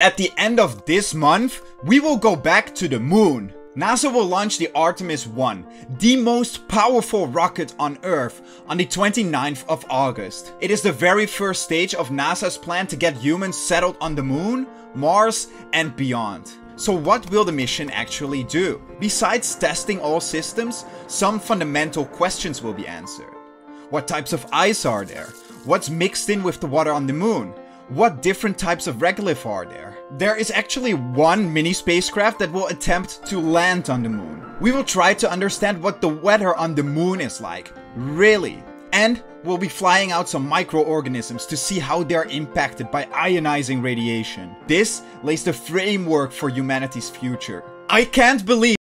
At the end of this month, we will go back to the moon. NASA will launch the Artemis 1, the most powerful rocket on Earth, on the 29th of August. It is the very first stage of NASA's plan to get humans settled on the moon, Mars, and beyond. So what will the mission actually do? Besides testing all systems, some fundamental questions will be answered. What types of ice are there? What's mixed in with the water on the moon? What different types of regolith are there? There is actually one mini spacecraft that will attempt to land on the moon. We will try to understand what the weather on the moon is like, really. And we'll be flying out some microorganisms to see how they're impacted by ionizing radiation. This lays the framework for humanity's future. I can't believe